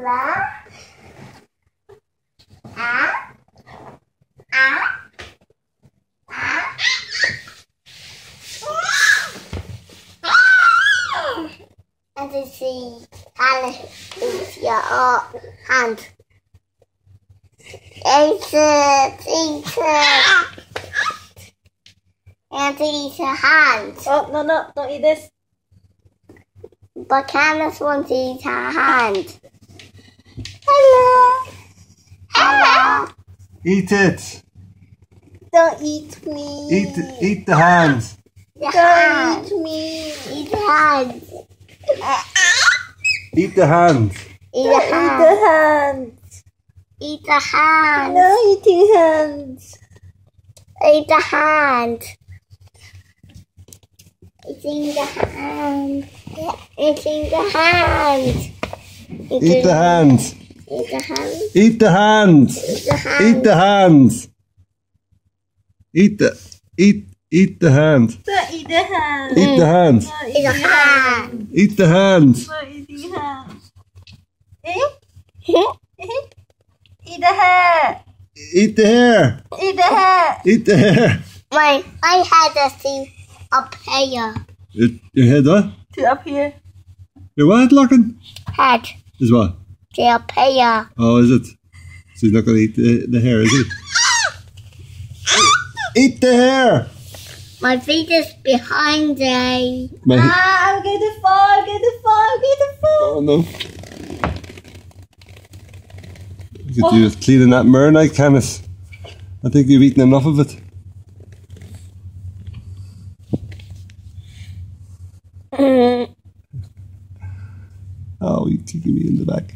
La. A. A. And to see Hannah is your hand. It's a, a, and it's a hand. Oh, no, no, don't eat this. But Candace wants to eat her hand. Eat it. Don't eat me. Eat eat the hand. The. Don't eat me. Eat the hand. Eat the hand. Eat Don't the eat the hand. Eat the hand. No eating hands. Eat the hand. Eating the hand. Eating the hand. Eat the hand. Eat the hand. Eat the hand. Eat the hand. Eat the hand. Eat the eat eat the hand. Don't eat the hand. Eat the hand. Don't Eat the hand. Eat the hand. Don't eating hands. Eh? Eat the hair. Eat the hair. Eat the hair. Eat the hair. My, I had to see up here. Your, your head what? To up here. Your what looking? Head Is what? To here. Oh, is it? So he's not gonna eat the, the hair, is he? eat the hair. My feet is behind me. My, Ah, I'm going to fall. I'm going to fall. I'm going to fall. oh no. You could do with cleaning that night, Canis. I think you've eaten enough of it. Oh, you're kicking me in the back.